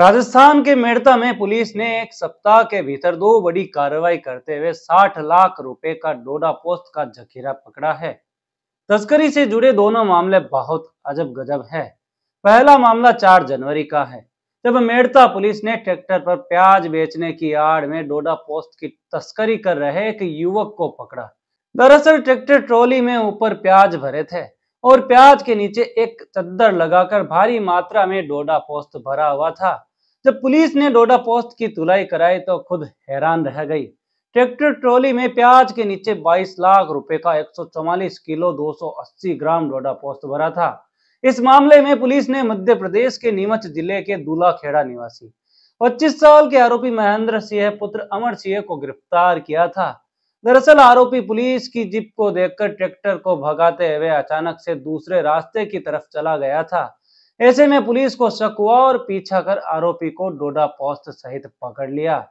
राजस्थान के मेड़ता में पुलिस ने एक सप्ताह के भीतर दो बड़ी कार्रवाई करते हुए 60 लाख रुपए का डोडा पोस्ट का जखीरा पकड़ा है। तस्करी से जुड़े दोनों मामले बहुत अजब गजब है। पहला मामला 4 जनवरी का है, जब मेड़ता पुलिस ने ट्रैक्टर पर प्याज बेचने की आड़ में डोडा पोस्ट की तस्करी कर रहे एक युवक को पकड़ा। दरअसल ट्रैक्टर ट्रॉली में ऊपर प्याज भरे थे और प्याज के नीचे एक चद्दर लगाकर भारी मात्रा में डोडा पोस्ट भरा हुआ था। जब पुलिस ने डोडा पोस्ट की तुलाई कराई तो खुद हैरान रह गई। ट्रैक्टर ट्रॉली में प्याज के नीचे 22 लाख रुपए का 144 किलो 280 ग्राम डोडा पोस्ट भरा था। इस मामले में पुलिस ने मध्य प्रदेश के नीमच ज़िले के दूला खेड़ा निवासी 25 साल के आरोपी महेंद्र सिंह, पुत्र अमर सिंह को गिरफ़्तार किया था। दरअसल आरोपी पुलिस की जीप को देखकर ट्रैक्टर को भगाते हुए अचानक से दूसरे रास्ते की तरफ़ चला गया था। ऐसे में पुलिस को शक हुआ और पीछा कर आरोपी को डोडा पोस्ट सहित पकड़ लिया।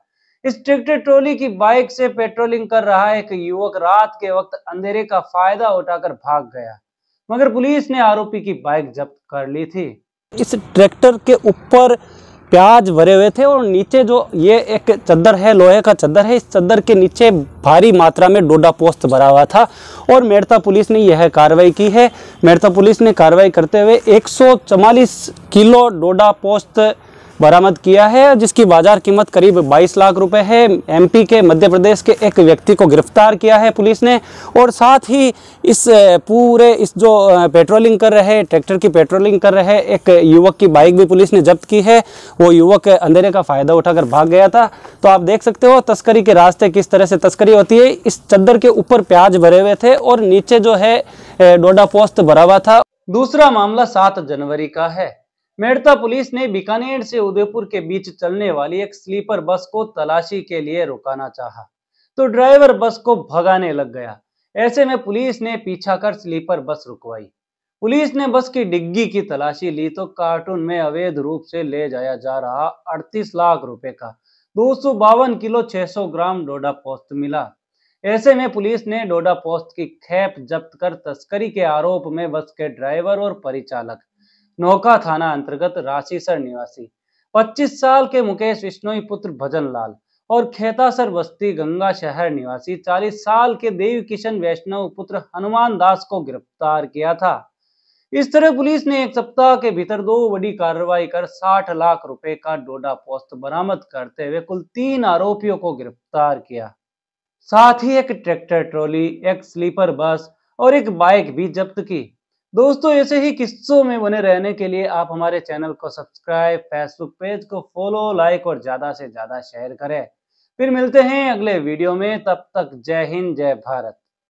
इस ट्रैक्टर ट्रॉली की बाइक से पेट्रोलिंग कर रहा एक युवक रात के वक्त अंधेरे का फ़ायदा उठाकर भाग गया, मगर पुलिस ने आरोपी की बाइक जब्त कर ली थी। इस ट्रैक्टर के ऊपर प्याज भरे हुए थे और नीचे जो ये एक चद्दर है, लोहे का चद्दर है, इस चद्दर के नीचे भारी मात्रा में डोडा पोस्त भरा हुआ था और मेड़ता पुलिस ने यह कार्रवाई की है। मेड़ता पुलिस ने कार्रवाई करते हुए एक किलो डोडा पोस्ट बरामद किया है, जिसकी बाज़ार कीमत करीब 22 लाख रुपए है। एमपी के मध्य प्रदेश के एक व्यक्ति को गिरफ़्तार किया है पुलिस ने, और साथ ही इस पूरे इस जो पेट्रोलिंग कर रहे ट्रैक्टर की पेट्रोलिंग कर रहे एक युवक की बाइक भी पुलिस ने जब्त की है। वो युवक अंधेरे का फ़ायदा उठाकर भाग गया था। तो आप देख सकते हो, तस्करी के रास्ते किस तरह से तस्करी होती है। इस चद्दर के ऊपर प्याज भरे हुए थे, और नीचे जो है डोडा पोस्त भरा हुआ था। दूसरा मामला सात जनवरी का है। मेड़ता पुलिस ने बीकानेर से उदयपुर के बीच चलने वाली एक स्लीपर बस को तलाशी के लिए रुकाना चाहा तो ड्राइवर बस को भगाने लग गया। ऐसे में पुलिस ने पीछा कर स्लीपर बस रुकवाई। पुलिस ने बस की डिग्गी की तलाशी ली तो कार्टून में अवैध रूप से ले जाया जा रहा 38 लाख रुपए का, दो सौ बावन किलो 600 ग्राम डोडा पोस्त मिला। ऐसे में पुलिस ने डोडा पोस्त की खेप जब्त कर तस्करी के आरोप में बस के ड्राइवर और परिचालक नौका थाना अंतर्गत राशीसर निवासी। 25 साल के मुकेश विश्नोई पुत्र भजन लाल और खेतासर बस्ती गंगा शहर निवासी 40 साल के देव किशन वैष्णव पुत्र हनुमान दास को गिरफ़्तार किया था। इस तरह पुलिस ने एक सप्ताह के भीतर दो बड़ी कार्रवाई कर 60 लाख रुपए का डोडा पोस्ट बरामद करते हुए कुल तीन आरोपियों को गिरफ़्तार किया। साथ ही एक ट्रैक्टर ट्रॉली, एक स्लीपर बस और एक बाइक भी जब्त की। दोस्तों, ऐसे ही किस्सों में बने रहने के लिए आप हमारे चैनल को सब्सक्राइब, फेसबुक पेज को फॉलो, लाइक और ज़्यादा से ज़्यादा शेयर करें। फिर मिलते हैं अगले वीडियो में। तब तक जय हिंद, जय भारत।